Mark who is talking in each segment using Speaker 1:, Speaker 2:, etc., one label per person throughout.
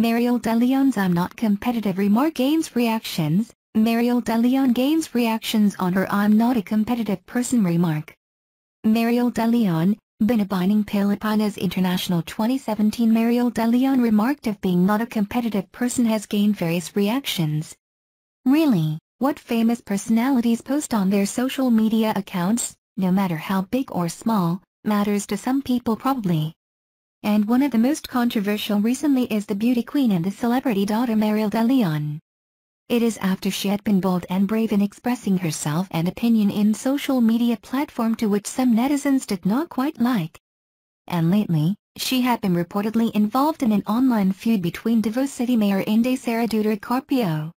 Speaker 1: Mariel DeLeon's I'm not competitive remark gains reactions. Mariel DeLeon gains reactions on her I'm not a competitive person remark. Mariel DeLeon, Binibining Pilipinas International 2017 Mariel DeLeon remarked of being not a competitive person has gained various reactions. Really, what famous personalities post on their social media accounts, no matter how big or small, matters to some people probably. And one of the most controversial recently is the beauty queen and the celebrity daughter Mariel DeLeon. It is after she had been bold and brave in expressing herself and opinion in social media platform to which some netizens did not quite like. And lately, she had been reportedly involved in an online feud between Davao City Mayor Inday Sara Duterte Carpio.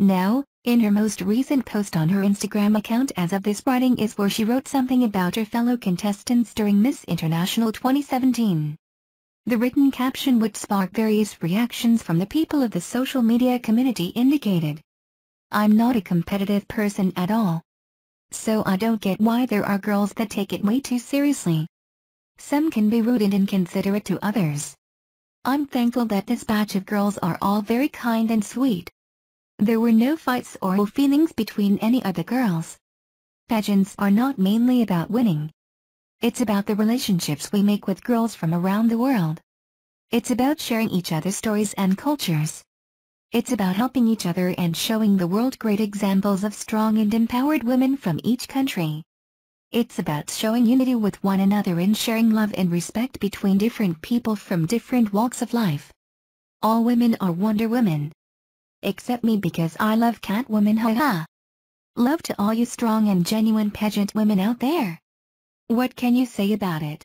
Speaker 1: Now, in her most recent post on her Instagram account as of this writing is where she wrote something about her fellow contestants during Miss International 2017. The written caption would spark various reactions from the people of the social media community indicated. I'm not a competitive person at all. So I don't get why there are girls that take it way too seriously. Some can be rude and inconsiderate to others. I'm thankful that this batch of girls are all very kind and sweet. There were no fights or feelings between any of the girls. Pageants are not mainly about winning. It's about the relationships we make with girls from around the world. It's about sharing each other's stories and cultures. It's about helping each other and showing the world great examples of strong and empowered women from each country. It's about showing unity with one another and sharing love and respect between different people from different walks of life. All women are Wonder Women. Except me because I love Catwoman haha. Love to all you strong and genuine pageant women out there. What can you say about it?